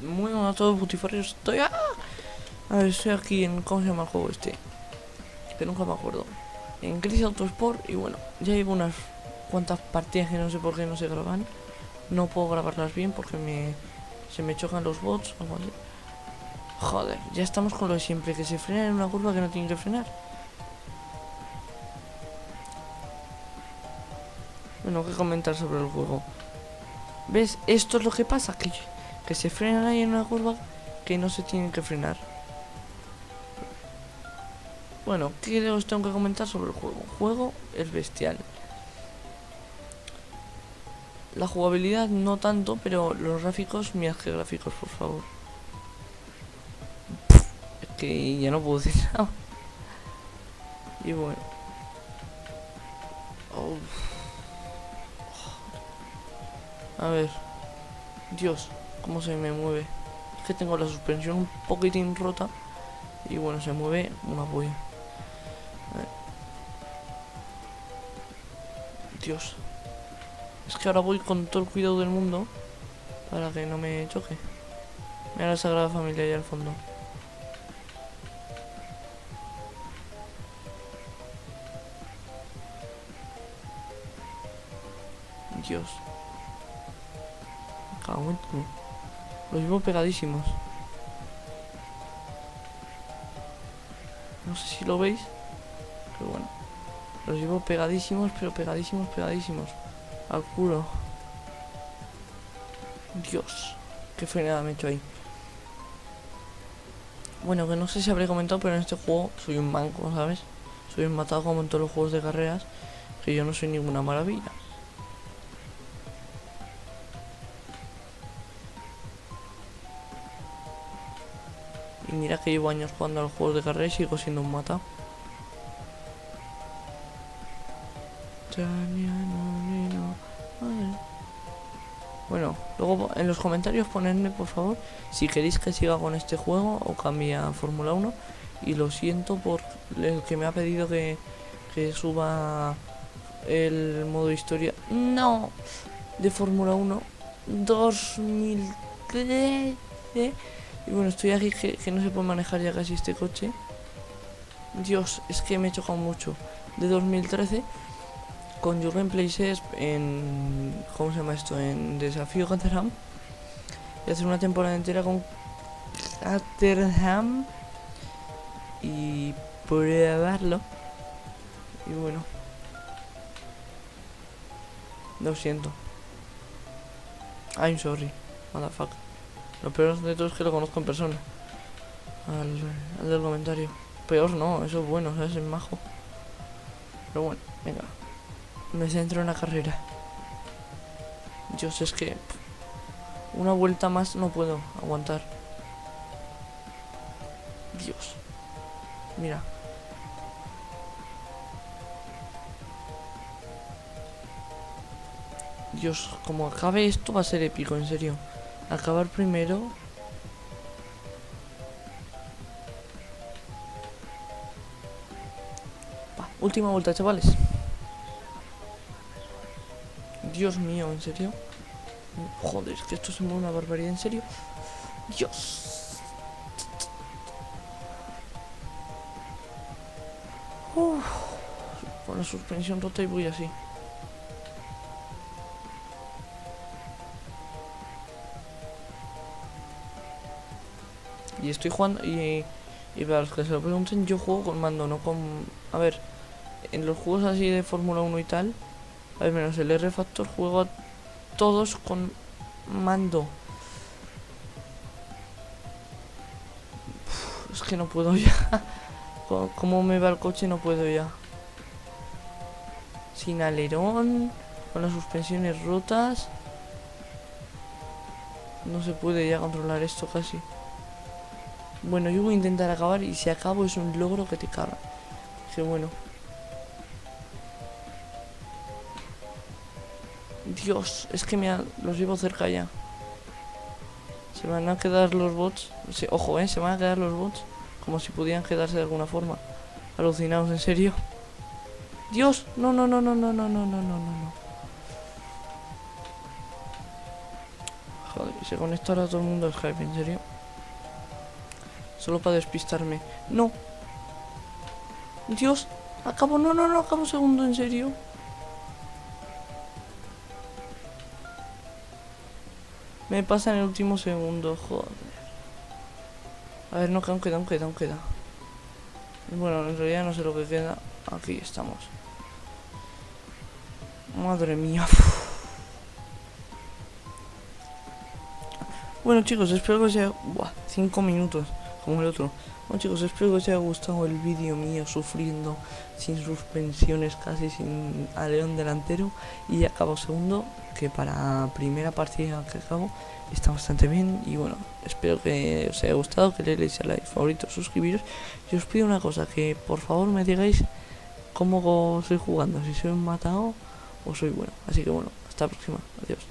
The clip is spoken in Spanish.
Muy buenas a todos, Putifarios. Estoy. ¡ah! A ver, estoy aquí en. ¿Cómo se llama el juego este? Que nunca me acuerdo. En Crisis Autosport. Y bueno, ya llevo unas cuantas partidas que no sé por qué no se graban. No puedo grabarlas bien porque me. Se me chocan los bots. algo así. Joder, ya estamos con lo de siempre. Que se frena en una curva que no tiene que frenar. Bueno, que comentar sobre el juego. ¿Ves? Esto es lo que pasa. Que, que se frenan ahí en una curva que no se tienen que frenar. Bueno, ¿qué os tengo que comentar sobre el juego? El juego es bestial. La jugabilidad no tanto, pero los gráficos, mirad qué gráficos, por favor. Es que ya no puedo decir nada. Y bueno. A ver. Dios, cómo se me mueve. Es que tengo la suspensión un poquitín rota. Y bueno, se mueve una polla. Dios. Es que ahora voy con todo el cuidado del mundo. Para que no me choque. Mira la Sagrada Familia allá al fondo. Dios. Cago Los llevo pegadísimos. No sé si lo veis. Pero bueno. Los llevo pegadísimos, pero pegadísimos, pegadísimos. Al culo. Dios. Qué frenada me he hecho ahí. Bueno, que no sé si habré comentado, pero en este juego soy un manco, ¿sabes? Soy un matado como en todos los juegos de carreras. Que yo no soy ninguna maravilla. Y mira que llevo años jugando a los juegos de carrera y sigo siendo un mata. Bueno, luego en los comentarios ponedme por favor si queréis que siga con este juego o cambie a Fórmula 1. Y lo siento por el que me ha pedido que, que suba el modo historia. No, de Fórmula 1 2013. Y bueno, estoy aquí que, no se puede manejar ya casi este coche. Dios, es que me he chocado mucho. De 2013 con Jurgen Places en. ¿Cómo se llama esto? En Desafío Caterham. Y hacer una temporada entera con Caterham. Y probarlo. Y bueno. Lo siento. I'm sorry. Motherfucker. Lo peor de todo es que lo conozco en persona. Al, del comentario. Peor no, eso es bueno, ¿sabes? Es majo. Pero bueno, venga. Me centro en la carrera. Dios, es que... Una vuelta más no puedo aguantar. Dios. Mira. Dios, como acabe esto va a ser épico, en serio. Acabar primero. Va, última vuelta, chavales. Dios mío, ¿en serio? Joder, es que esto mueve una barbaridad, ¿en serio? Dios. Uf, con la suspensión rota y voy así. Y estoy jugando y, para los que se lo pregunten, yo juego con mando, no con... A ver, en los juegos así de Fórmula 1 y tal, al menos el R Factor juego todos con mando. Es que no puedo ya. Como me va el coche no puedo ya. Sin alerón, con las suspensiones rotas. No se puede ya controlar esto casi. Bueno, yo voy a intentar acabar y si acabo es un logro que te caga. Que bueno. Dios, es que me los llevo cerca ya. Se van a quedar los bots. Ojo, eh, se van a quedar los bots. Como si pudieran quedarse de alguna forma. Alucinados, en serio. Dios, no, no, no, no, no, no, no, no, no, no. Joder, se conectara todo el mundo al Skype, en serio. Solo para despistarme. No. Dios, acabo, no, no, no, acabo segundo, en serio. Me pasa en el último segundo, joder. A ver, no, queda, queda, aún queda. Bueno, en realidad no sé lo que queda. Aquí estamos. Madre mía. Bueno chicos, espero que. Buah, cinco minutos, como el otro. Bueno chicos, espero que os haya gustado el vídeo mío sufriendo sin suspensiones, casi sin aleón delantero. Y acabo segundo, que para primera partida que acabo está bastante bien. Y bueno, espero que os haya gustado, que le deis a like, favorito, suscribiros. Y os pido una cosa, que por favor me digáis cómo estoy jugando, si soy un matado o soy bueno. Así que bueno, hasta la próxima. Adiós.